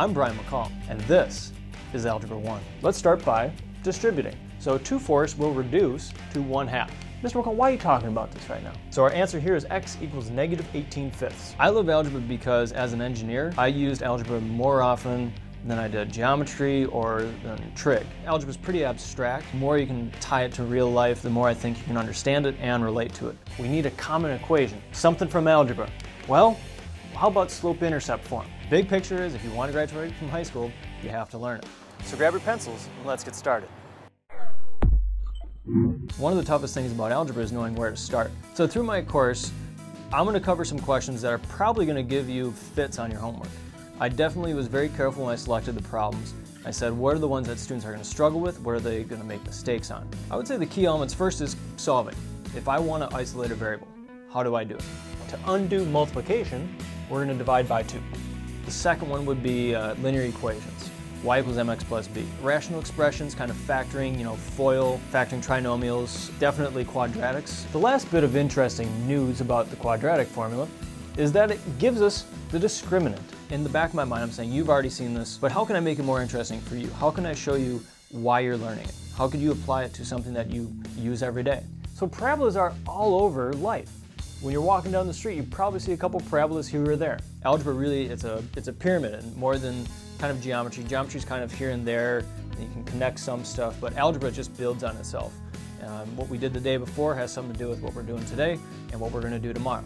I'm Brian McCall, and this is Algebra 1. Let's start by distributing. So 2 fourths will reduce to 1 half. Mr. McCall, why are you talking about this right now? So our answer here is x equals negative 18 fifths. I love algebra because as an engineer, I used algebra more often than I did geometry or than trig. Algebra is pretty abstract. The more you can tie it to real life, the more I think you can understand it and relate to it. We need a common equation, something from algebra. Well, how about slope-intercept form? Big picture is if you want to graduate from high school, you have to learn it. So grab your pencils and let's get started. One of the toughest things about algebra is knowing where to start. So through my course, I'm going to cover some questions that are probably going to give you fits on your homework. I definitely was very careful when I selected the problems. I said, what are the ones that students are going to struggle with? What are they going to make mistakes on? I would say the key elements first is solving. If I want to isolate a variable, how do I do it? To undo multiplication, we're going to divide by 2. The second one would be uh, linear equations y equals mx plus b. Rational expressions, kind of factoring, you know, FOIL, factoring trinomials, definitely quadratics. The last bit of interesting news about the quadratic formula is that it gives us the discriminant. In the back of my mind, I'm saying, you've already seen this, but how can I make it more interesting for you? How can I show you why you're learning it? How could you apply it to something that you use every day? So parabolas are all over life. When you're walking down the street, you probably see a couple parabolas here or there. Algebra really, it's a, it's a pyramid, and more than kind of geometry. Geometry is kind of here and there, and you can connect some stuff, but algebra just builds on itself. Um, what we did the day before has something to do with what we're doing today and what we're going to do tomorrow.